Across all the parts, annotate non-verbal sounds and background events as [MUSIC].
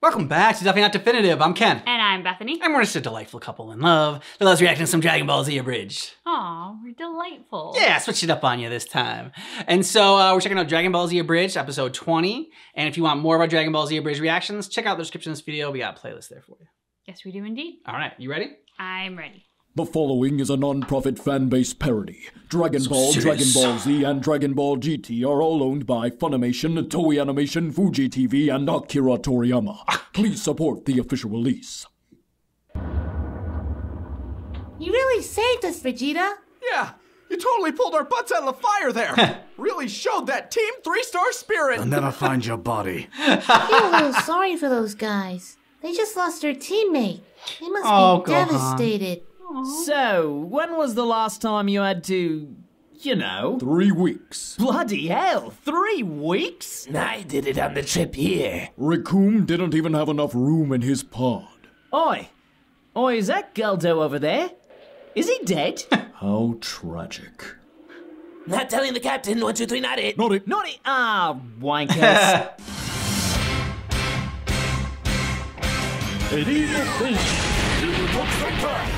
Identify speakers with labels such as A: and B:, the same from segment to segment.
A: Welcome back to Definitely Not Definitive. I'm Ken.
B: And I'm Bethany.
A: And we're just a delightful couple in love that loves reacting to some Dragon Ball Z abridged.
B: Aw, we're delightful.
A: Yeah, switch it up on you this time. And so uh, we're checking out Dragon Ball Z Abridged, episode 20. And if you want more of our Dragon Ball Z Abridged reactions, check out the description of this video. We got a playlist there for you.
B: Yes, we do indeed.
A: All right, you ready?
B: I'm ready.
C: The following is a non-profit fan-based parody. Dragon Ball, Dragon. Ball Z, and Dragon Ball GT are all owned by Funimation, Toei Animation, Fuji TV, and Akira Toriyama. Please support the official release.
D: You really saved us, Vegeta.
E: Yeah, you totally pulled our butts out of the fire there. [LAUGHS] really showed that team three star spirit.
F: I'll never find your body. [LAUGHS]
D: I feel a little sorry for those guys. They just lost their teammate. They must
A: Oh,
D: be
A: Gohan.
D: Devastated.
G: So, when was the last time you had to, you know?
C: Three weeks.
G: Bloody hell, three weeks?
H: I did it on the trip here.
C: Recoome didn't even have enough room in his pod.
G: Oi, oi, is that Guldo over there? Is he dead? [LAUGHS]
C: How tragic.
H: Not telling the captain, one, two, three, not it.
C: Not it.
G: Not it. Ah, wankers. [LAUGHS]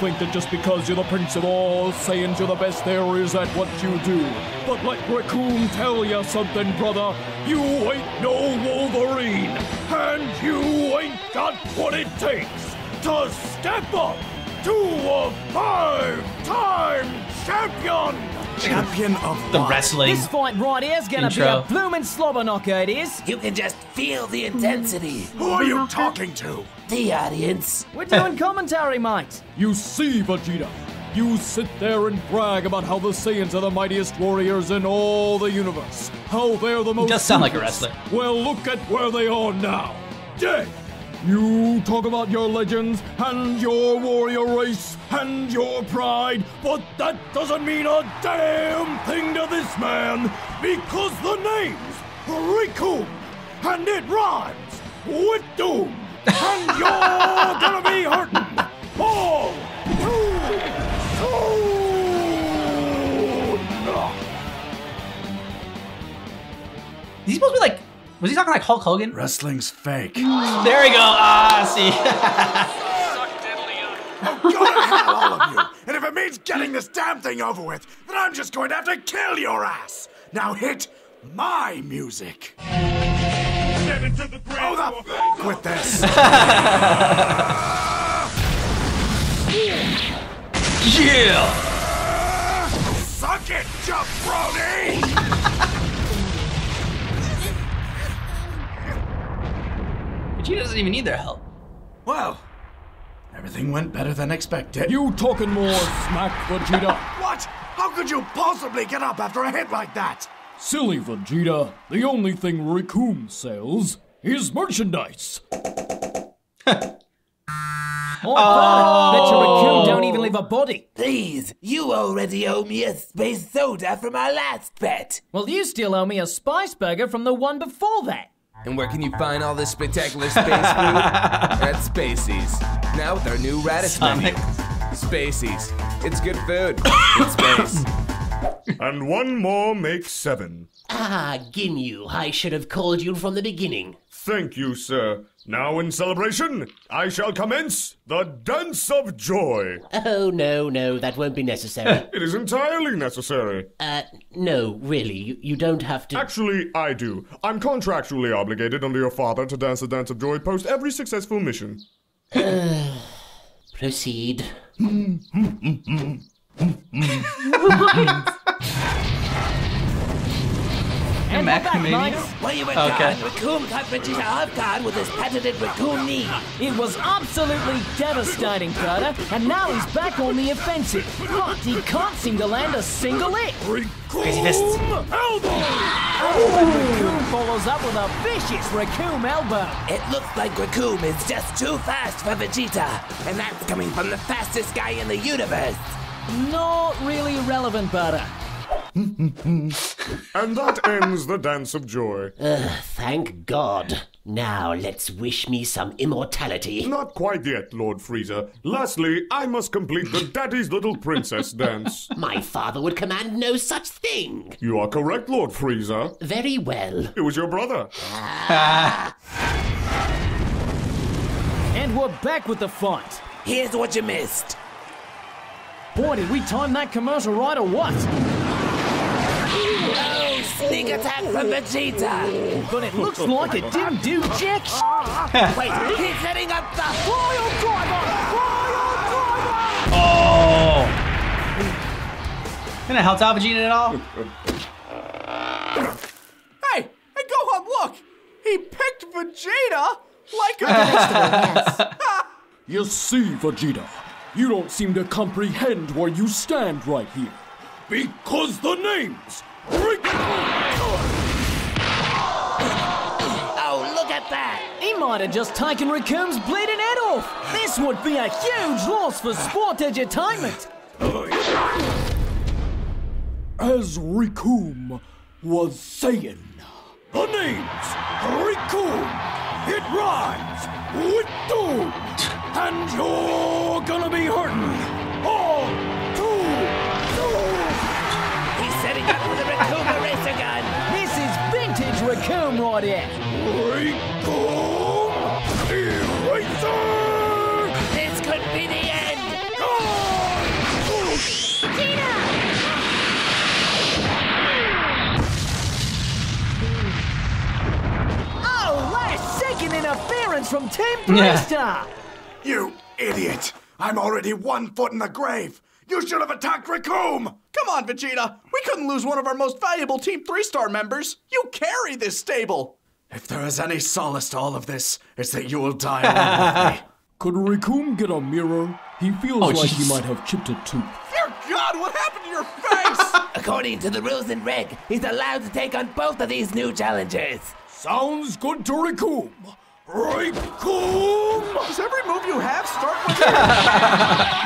C: Think that just because you're the prince of all Saiyans, you're the best there is at what you do. But let Recoome tell you something, brother. You ain't no Wolverine. And you ain't got what it takes to step up to a five-time champion!
F: Champion of
A: The
F: what?
A: wrestling.
G: this fight right here's gonna
A: Intro.
G: be a bloomin' slobber knocker, it is.
H: You can just feel the intensity.
F: Who are you talking to?
H: The audience.
G: We're doing commentary, mate.
C: You see, Vegeta, you sit there and brag about how the Saiyans are the mightiest warriors in all the universe. How they're the most.
A: does sound like a wrestler.
C: Well, look at where they are now. Dead. You talk about your legends and your warrior race and your pride, but that doesn't mean a damn thing to this man because the name's Recoome and it rhymes with doom. And you're gonna be hurting all too soon.
A: Is he supposed to be like, was he talking like Hulk Hogan?
F: Wrestling's fake.
A: There we go. Ah, see.
F: Go to hell, all of you. [LAUGHS] And if it means getting this damn thing over with, then I'm just going to have to kill your ass. Now hit my music. Oh, the f- with this. [LAUGHS] [LAUGHS]
A: yeah.
F: Suck it, jabroni!
A: Vegeta doesn't even need their help.
F: well, everything went better than expected.
C: You talking more smack, Vegeta? [LAUGHS]
F: What? How could you possibly get up after a hit like that?
C: Silly Vegeta. The only thing Recoome sells is merchandise. [LAUGHS]
G: Oh, brother, bet your raccoon don't even leave a body.
H: Please, you already owe me a space soda from our last bet.
G: Well, you still owe me a spice burger from the one before that.
I: And where can you find all this spectacular space food? [LAUGHS] At Spacey's. Now with our new radish menu. Spacey's. It's good food. [LAUGHS] It's space.
J: And one more makes seven.
H: Ah, Ginyu, I should have called you from the beginning.
J: Thank you, sir. Now, in celebration, I shall commence the Dance of Joy.
H: Oh, no, no, that won't be necessary. [LAUGHS]
J: It is entirely necessary.
H: uh, no, really, you, you don't have to.
J: Actually, I do. I'm contractually obligated under your father to dance the Dance of Joy post every successful mission. [SIGHS]
H: Proceed. [LAUGHS]
G: And we're back,
A: Macmania?
G: mates.
H: Where you were
A: Okay.
H: gone, Recoome cut Vegeta off guard with his patented Recoome knee.
G: It was absolutely devastating, Carter, and now he's back on the offensive. But he can't seem to land a single hit.
A: Crazy fists.
G: Recoome follows up with a vicious Recoome elbow.
H: It looks like Raccoon is just too fast for Vegeta, and that's coming from the fastest guy in the universe.
G: Not really relevant, Burter. [LAUGHS]
J: And that ends the dance of joy.
K: Ugh, thank God. Now let's wish me some immortality.
J: Not quite yet, Lord Frieza. Lastly, I must complete the Daddy's Little Princess [LAUGHS] dance.
K: My father would command no such thing.
J: You are correct, Lord Frieza.
K: Very well.
J: It was your brother. Ah.
G: And we're back with the fight.
H: Here's what you missed.
G: Boy, did we time that commercial right or what?
H: Oh, sneak attack from Vegeta.
G: But it looks like it didn't do jack. sh-
H: Wait, he's setting up the
G: Royal Driver! Royal Driver!
A: Oh! Can I help out Vegeta at all?
E: Hey, hey, Gohan, look! He picked Vegeta like a. [LAUGHS]
D: Yes.
C: You see, Vegeta, you don't seem to comprehend where you stand right here. Because the name's
H: Oh, look at that!
G: He might have just taken Recoome's bleeding head off. This would be a huge loss for sport entertainment.
C: As Recoome was saying. The name's Recoome. It rhymes with doom. And you're gonna be hurting.
G: Vintage Recoome right here.
C: Recoome Eraser.
H: This could be the end.
G: Oh, last second interference from Team
A: Yeah.
F: You idiot! I'm already one foot in the grave. You should have attacked Recoome.
E: Come on, Vegeta. We couldn't lose one of our most valuable Team 3 star members. You carry this stable. If there is any solace to all of this, it's that you will die along with me. [LAUGHS]
C: Could Recoome get a mirror? He feels
A: Oh,
C: like
A: jeez.
C: he might have chipped a tooth.
E: Dear God, what happened to your face? [LAUGHS]
H: According to the rules in Reg, he's allowed to take on both of these new challengers.
C: Sounds good to Recoome. Recoome!
E: Does every move you have start with [LAUGHS]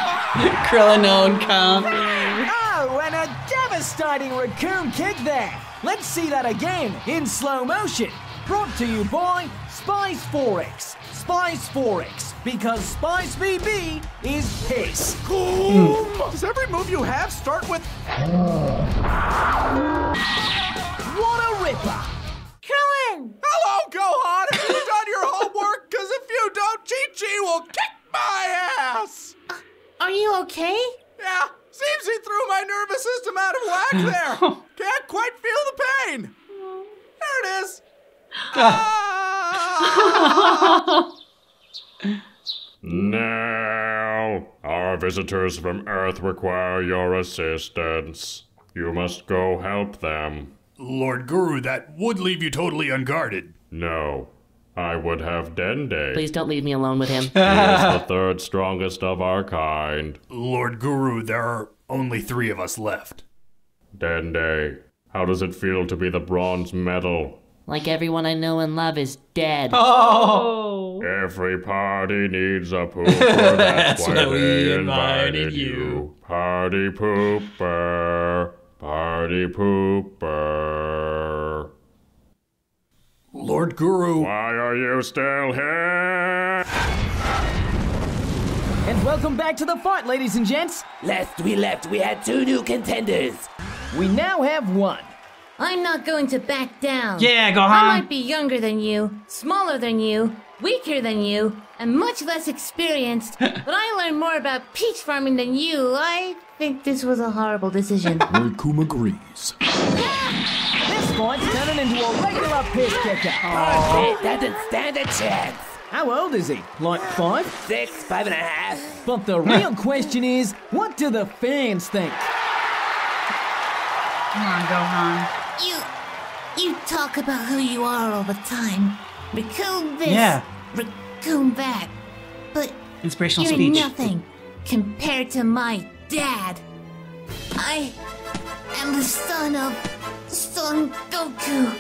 A: Krillin known.
G: Oh, and a devastating Recoome kick there. Let's see that again in slow motion. Brought to you by Spice Forex. Spice Forex, because Spice BB is piss.
E: Does every move you have start with
G: What a ripper!
D: Krillin!
E: Hello, Gohan? [LAUGHS] Have you done your homework? Because if you don't, Chi-Chi will kick my ass.
D: Are you okay?
E: Yeah, seems he threw my nervous system out of whack there. Can't quite feel the pain. There it is. Ah! [LAUGHS]
J: Now, our visitors from Earth require your assistance. You must go help them.
L: Lord Guru, that would leave you totally unguarded.
J: No, I would have Dende.
M: Please don't leave me alone with him.
J: He is the third strongest of our kind.
L: Lord Guru, there are only three of us left.
J: Dende, how does it feel to be the bronze medal?
M: Like everyone I know and love is dead.
A: Oh. oh.
J: Every party needs a pooper. That's, [LAUGHS]
A: That's
J: why
A: why we invited
J: invited
A: you.
J: you. Party pooper. Party pooper.
L: Lord Guru.
J: Why are you still here?
G: And welcome back to the fight, ladies and gents.
H: Last we left, we had two new contenders.
G: We now have one.
D: I'm not going to back down.
A: Yeah, go Gohan.
D: I might be younger than you, smaller than you, weaker than you, and much less experienced, [LAUGHS] but I learned more about peach farming than you. I think this was a horrible decision. [LAUGHS]
C: Recoome agrees. [LAUGHS]
G: This fight's turning into a regular piss kicker.
H: It doesn't stand a chance.
G: How old is he? Like five?
H: Six, five and a half.
G: But the real question is, what do the fans think?
B: Come on, Gohan.
D: you, you talk about who you are all the time. Recoome this,
A: Yeah.
D: Recoome that, but
A: Inspirational
D: you're
A: speech.
D: nothing compared to my dad. I am the son of Son Goku,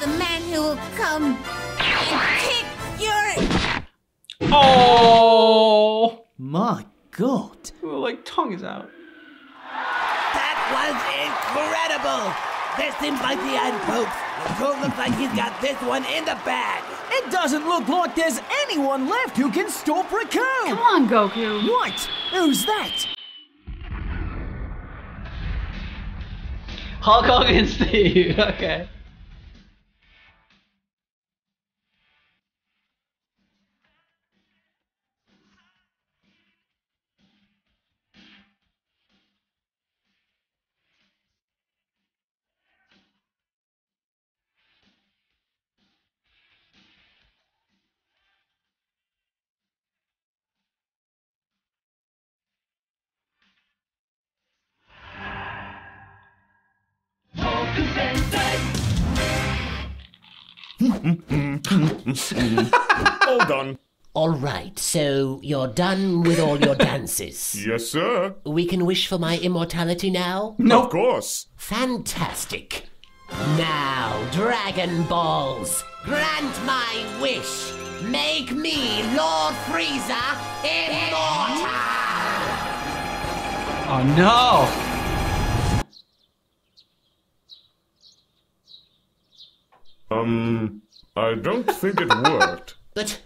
D: the man who will come and kick your
A: Oh.
G: My God.
A: Like tongue is out.
H: That was incredible! This seems like the end, folks. Recoome looks like he's got this one in the bag.
G: It doesn't look like there's anyone left who can stop Recoome!
B: Come on, Goku.
G: What? Who's that?
A: Hulk Hogan Steve. [LAUGHS] Okay.
C: All done.
K: All right, so you're done with all your [LAUGHS] dances.
C: Yes, sir.
K: We can wish for my immortality now? No.
C: Of course.
K: Fantastic. Now, Dragon Balls, grant my wish. Make me Lord Frieza immortal!
A: Oh no!
C: Um, I don't think it worked. [LAUGHS]
K: But,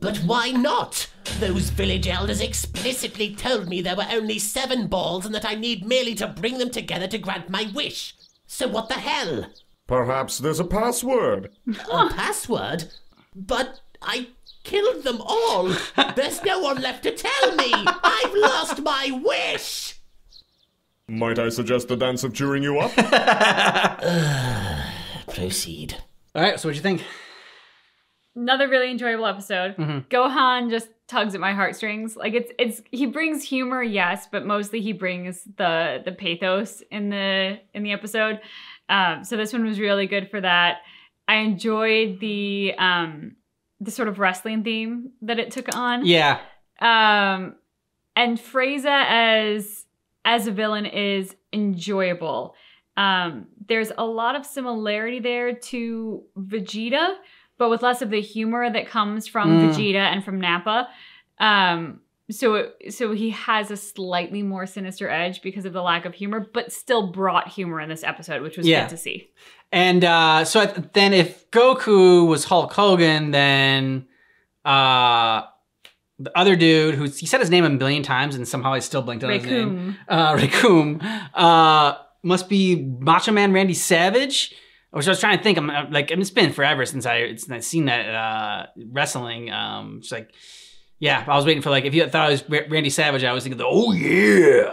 K: but why not? Those village elders explicitly told me there were only seven balls and that I need merely to bring them together to grant my wish. So what the hell?
C: Perhaps there's a password.
K: A password? But I killed them all. There's no one left to tell me. I've lost my wish.
C: Might I suggest a dance of cheering you up? [SIGHS]
K: Proceed.
A: All right, so what'd you think?
B: Another really enjoyable episode.
A: Mhm.
B: Gohan just tugs at my heartstrings. Like it's it's he brings humor, yes, but mostly he brings the the pathos in the in the episode. Um, so this one was really good for that. I enjoyed the um the sort of wrestling theme that it took on.
A: Yeah.
B: Um, and Frieza as as a villain is enjoyable. Um, there's a lot of similarity there to Vegeta, but with less of the humor that comes from
A: Mm.
B: Vegeta and from Nappa. Um, so it, so he has a slightly more sinister edge because of the lack of humor, but still brought humor in this episode, which was
A: Yeah.
B: good to see.
A: And uh, so I- then, if Goku was Hulk Hogan, then uh, the other dude who he said his name a million times and somehow I still blinked on his name, uh, Raccoon, uh, must be Macho Man Randy Savage. Which I was trying to think. I'm like, it's been forever since I since I've seen that uh, wrestling. Um, it's like, yeah, I was waiting for like if you thought it was Randy Savage, I was thinking, oh yeah.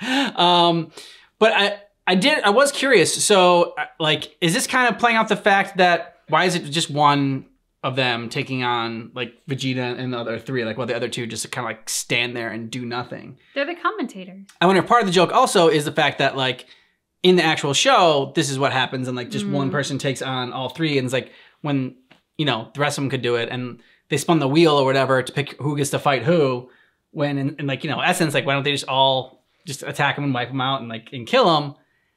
A: [LAUGHS] um, but I I did I was curious. So uh, like, is this kind of playing off the fact that why is it just one of them taking on like Vegeta and the other three? Like, while the other two just kind of like stand there and do nothing.
B: They're the commentators.
A: I wonder if part of the joke also is the fact that like in the actual show, this is what happens, and like just one
B: Mm.
A: person takes on all three, and it's like when you know the rest of them could do it, and they spun the wheel or whatever to pick who gets to fight who. When in, in like you know essence, like why don't they just all just attack them and wipe them out and like and kill them?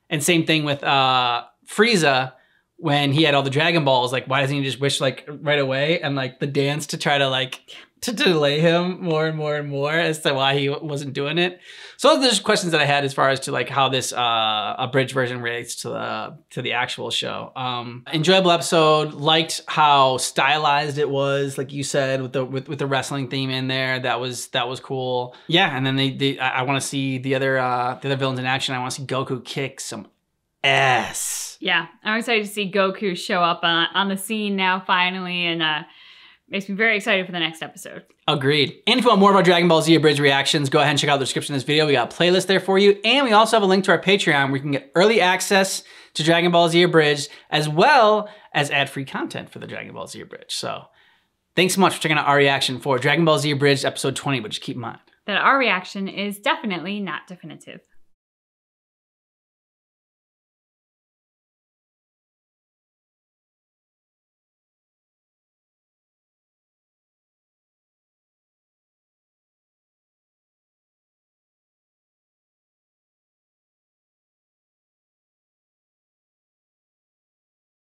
A: And same thing with uh Frieza when he had all the Dragon Balls. Like why doesn't he just wish like right away and like the dance to try to like to delay him more and more and more as to why he wasn't doing it. So those are questions that I had as far as to like how this uh abridged version relates to the to the actual show. Um enjoyable episode, liked how stylized it was, like you said, with the with, with the wrestling theme in there. That was that was cool. Yeah, and then they, they I, I want to see the other uh the other villains in action. I want to see Goku kick some ass.
B: Yeah, I'm excited to see Goku show up on, on the scene now finally, and uh, makes me very excited for the next episode.
A: Agreed. And if you want more of our Dragon Ball Z Abridged reactions, go ahead and check out the description of this video. We got a playlist there for you. And we also have a link to our Patreon where you can get early access to Dragon Ball Z Abridged, as well as ad-free content for the Dragon Ball Z Abridged. So thanks so much for checking out our reaction for Dragon Ball Z Abridged episode 20, but just keep in mind.
B: That our reaction is definitely not definitive.